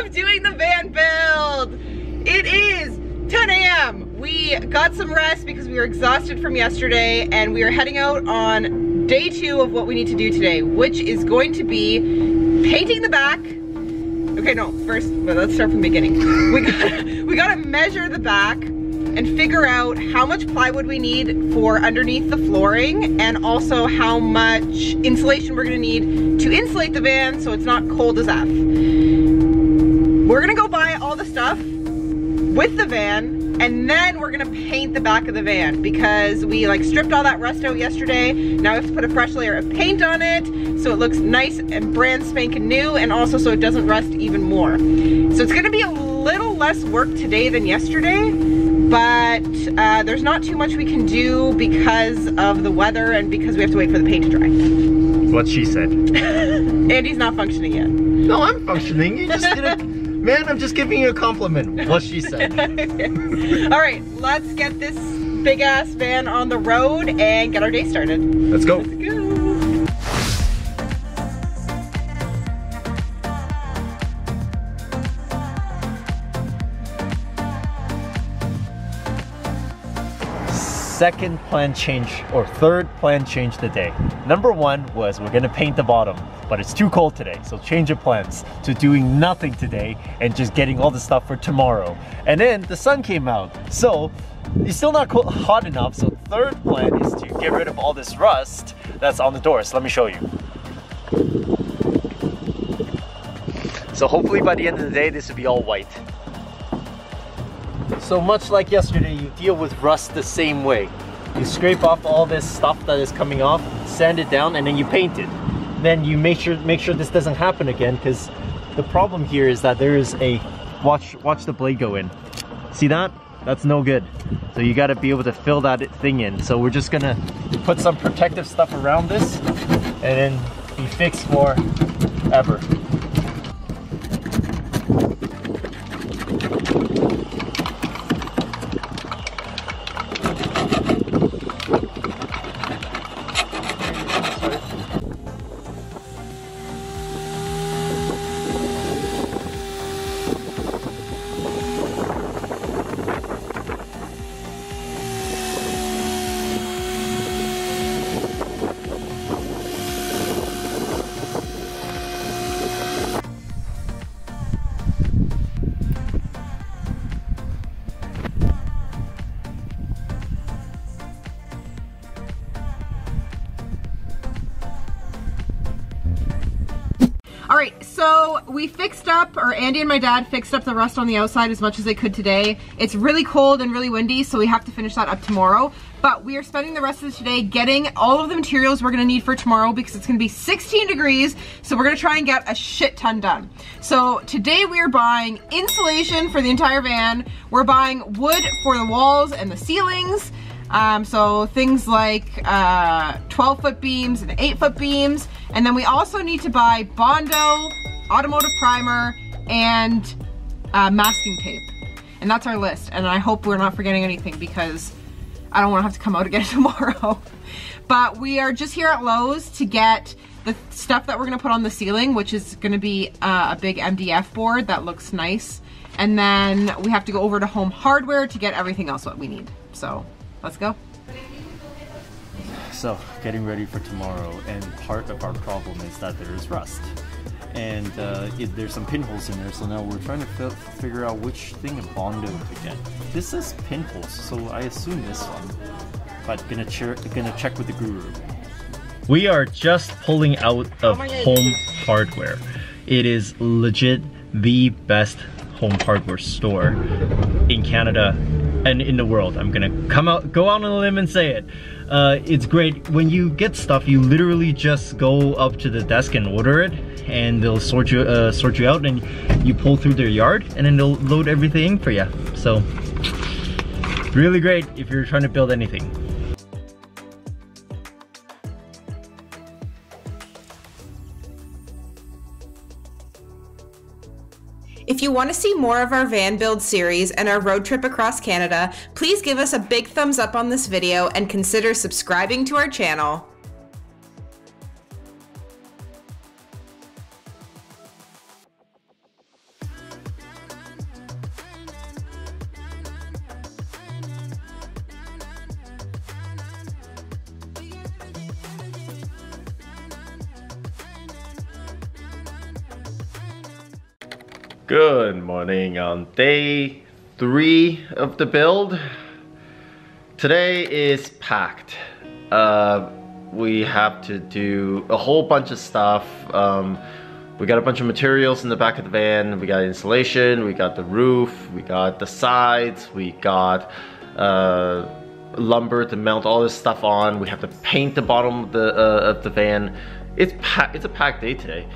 of doing the van build. It is 10 a.m. We got some rest because we were exhausted from yesterday and we are heading out on day two of what we need to do today, which is going to be painting the back. Okay, no, first, but let's start from the beginning. We gotta, we gotta measure the back and figure out how much plywood we need for underneath the flooring and also how much insulation we're gonna need to insulate the van so it's not cold as F. We're gonna go buy all the stuff with the van and then we're gonna paint the back of the van because we like stripped all that rust out yesterday. Now we have to put a fresh layer of paint on it so it looks nice and brand spanking new and also so it doesn't rust even more. So it's gonna be a little less work today than yesterday, but uh, there's not too much we can do because of the weather and because we have to wait for the paint to dry. What she said. Andy's not functioning yet. No, I'm functioning. You just did it. Man, I'm just giving you a compliment. What she said. All right, let's get this big ass van on the road and get our day started. Let's go. Let's go. Second plan change or third plan change today. Number one was we're gonna paint the bottom, but it's too cold today, so change of plans to doing nothing today and just getting all the stuff for tomorrow. And then the sun came out, so it's still not hot enough. So third plan is to get rid of all this rust that's on the doors. Let me show you. So hopefully by the end of the day, this will be all white. So much like yesterday, you deal with rust the same way. You scrape off all this stuff that is coming off, sand it down, and then you paint it. Then you make sure make sure this doesn't happen again, because the problem here is that there is a watch watch the blade go in. See that? That's no good. So you got to be able to fill that thing in. So we're just gonna put some protective stuff around this, and then be fixed for ever. We fixed up, or Andy and my dad fixed up the rust on the outside as much as they could today. It's really cold and really windy, so we have to finish that up tomorrow. But we are spending the rest of today getting all of the materials we're gonna need for tomorrow because it's gonna be 16 degrees, so we're gonna try and get a shit ton done. So today we are buying insulation for the entire van. We're buying wood for the walls and the ceilings. Um, so things like uh, 12 foot beams and 8 foot beams. And then we also need to buy Bondo, automotive primer, and uh, masking tape. And that's our list. And I hope we're not forgetting anything because I don't want to have to come out again tomorrow. but we are just here at Lowe's to get the stuff that we're going to put on the ceiling, which is going to be uh, a big MDF board that looks nice. And then we have to go over to Home Hardware to get everything else what we need. So let's go. So, getting ready for tomorrow, and part of our problem is that there is rust. And uh, it, there's some pinholes in there, so now we're trying to fi- figure out which thing of Bondo to get. This is pinholes, so I assume this one. But gonna, che- gonna check with the guru. We are just pulling out of my God. Home Hardware. It is legit the best home hardware store in Canada and in the world. I'm gonna come out, go out on a limb and say it. Uh, it's great. When you get stuff, you literally just go up to the desk and order it, and they'll sort you uh, sort you out, and you pull through their yard, and then they'll load everything for you. So, really great if you're trying to build anything. If you want to see more of our van build series and our road trip across Canada, please give us a big thumbs up on this video and consider subscribing to our channel. Good morning on day three of the build. Today is packed. Uh, we have to do a whole bunch of stuff. Um, we got a bunch of materials in the back of the van. We got insulation, we got the roof, we got the sides, we got uh, lumber to mount all this stuff on. We have to paint the bottom of the, uh, of the van. It's, it's a packed day today.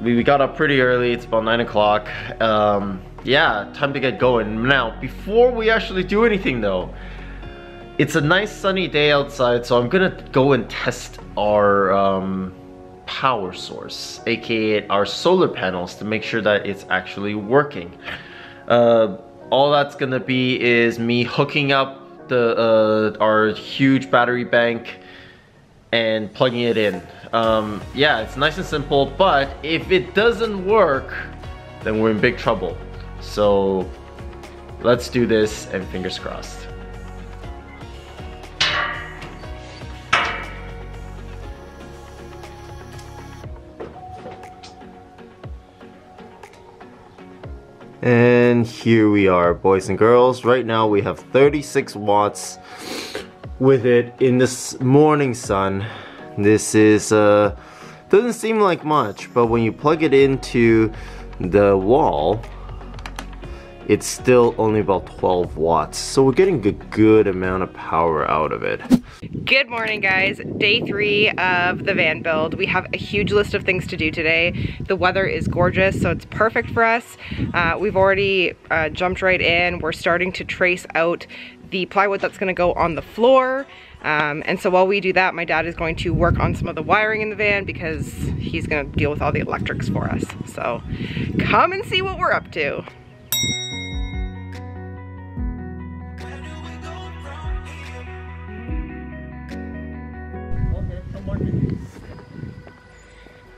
We, we got up pretty early, it's about nine o'clock. Um, yeah, time to get going. Now, before we actually do anything though, it's a nice sunny day outside, so I'm gonna go and test our um, power source, aka our solar panels, to make sure that it's actually working. Uh, all that's gonna be is me hooking up the uh, our huge battery bank and plugging it in. Um, yeah, it's nice and simple, but if it doesn't work, then we're in big trouble. So let's do this and fingers crossed. And here we are, boys and girls. Right now we have 36 watts with it in this morning sun. This is, uh, doesn't seem like much, but when you plug it into the wall, it's still only about 12 watts. So we're getting a good amount of power out of it. Good morning guys, day three of the van build. We have a huge list of things to do today. The weather is gorgeous, so it's perfect for us. Uh, we've already uh, jumped right in. We're starting to trace out the plywood that's gonna go on the floor. Um, and so while we do that, my dad is going to work on some of the wiring in the van because he's gonna deal with all the electrics for us. So come and see what we're up to.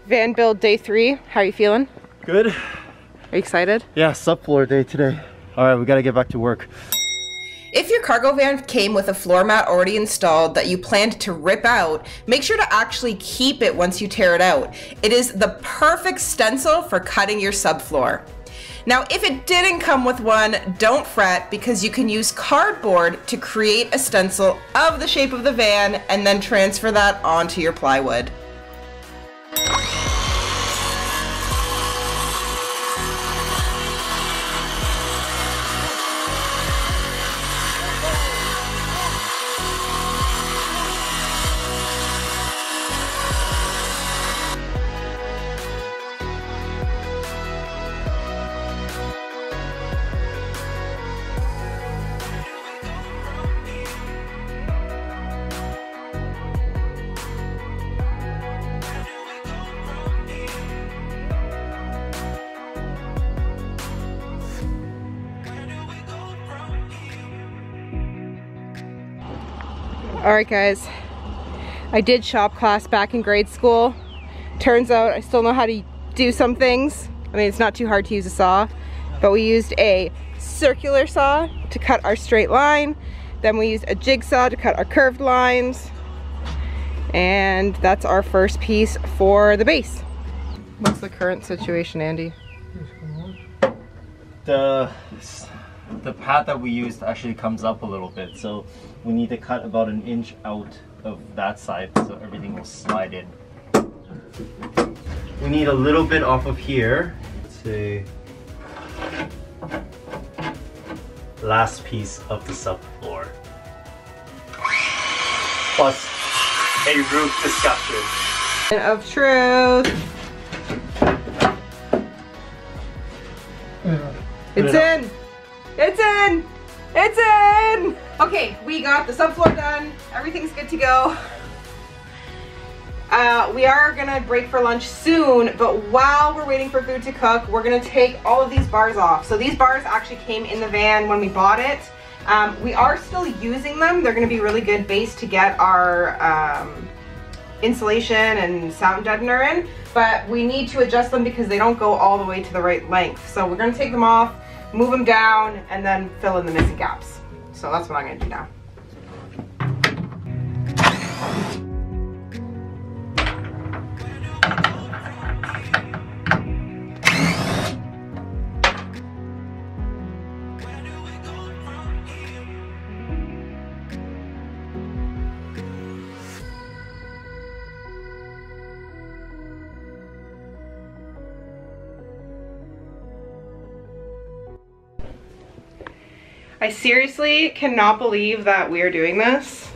Van build day three. How are you feeling? Good. Are you excited? Yeah, subfloor day today. All right, we gotta get back to work. If your cargo van came with a floor mat already installed that you planned to rip out, make sure to actually keep it once you tear it out. It is the perfect stencil for cutting your subfloor. Now, if it didn't come with one, don't fret because you can use cardboard to create a stencil of the shape of the van and then transfer that onto your plywood. All right, guys. I did shop class back in grade school. Turns out I still know how to do some things. I mean, it's not too hard to use a saw, but we used a circular saw to cut our straight line. Then we used a jigsaw to cut our curved lines. And that's our first piece for the base. What's the current situation, Andy? The the pad that we used actually comes up a little bit, so we need to cut about an inch out of that side so everything will slide in. We need a little bit off of here. Let's. Last piece of the subfloor. Plus a roof discussion. Of truth. It's in. It's in. It's in. Okay, we got the subfloor done. Everything's good to go. Uh, we are gonna break for lunch soon, but while we're waiting for food to cook, we're gonna take all of these bars off. So these bars actually came in the van when we bought it. Um, we are still using them. They're gonna be really good base to get our um, insulation and sound deadener in, but we need to adjust them because they don't go all the way to the right length. So we're gonna take them off, move them down, and then fill in the missing gaps. So that's what I'm gonna do now. I seriously cannot believe that we're doing this.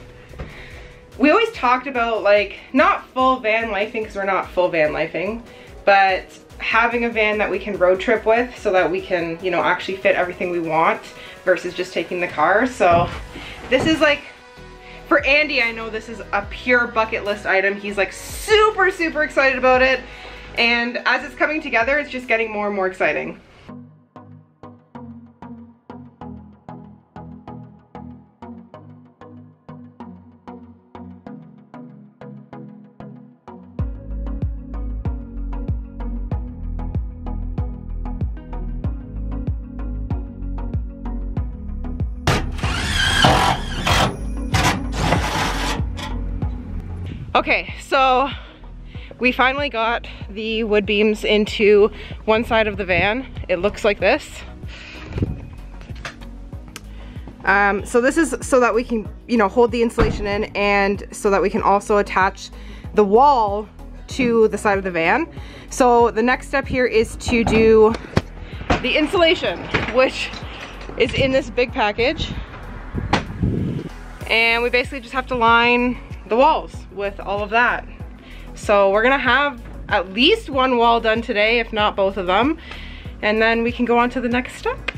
We always talked about like, not full van lifing because we're not full van lifing, but having a van that we can road trip with so that we can, you know, actually fit everything we want versus just taking the car. So this is like, for Andy, I know this is a pure bucket list item. He's like super, super excited about it. And as it's coming together, it's just getting more and more exciting. We finally got the wood beams into one side of the van. It looks like this. Um, so this is so that we can, you know, hold the insulation in and so that we can also attach the wall to the side of the van. So the next step here is to do the insulation, which is in this big package. And we basically just have to line the walls with all of that. So we're gonna have at least one wall done today, if not both of them. And then we can go on to the next step.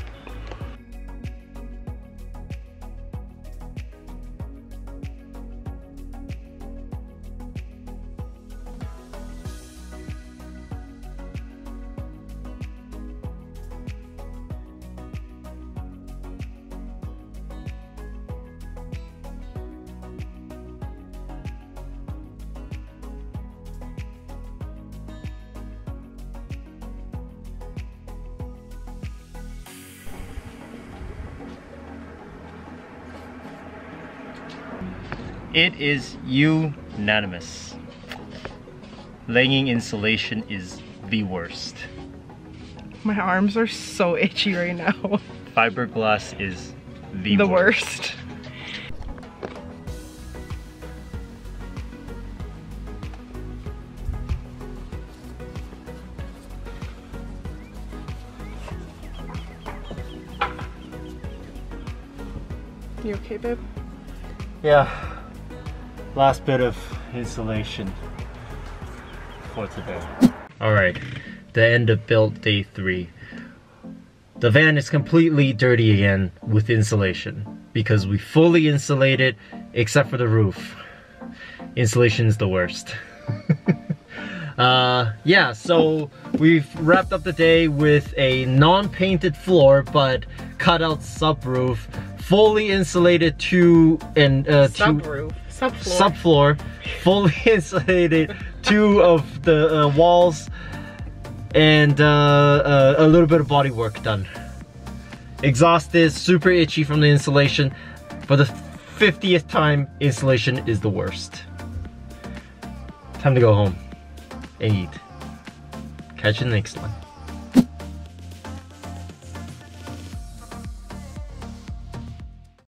It is unanimous. Laying insulation is the worst. My arms are so itchy right now. Fiberglass is the, the worst. worst. You okay, babe? Yeah. Last bit of insulation for today. Alright, the end of build day three. The van is completely dirty again with insulation because we fully insulated except for the roof. Insulation is the worst. uh, yeah, so we've wrapped up the day with a non-painted floor but cut out subroof, fully insulated to and uh, to Subroof. Subfloor. subfloor, fully insulated two of the uh, walls, and uh, uh, a little bit of body work done. Exhaust is super itchy from the insulation. For the 50th time, insulation is the worst. Time to go home and eat. Catch you next one.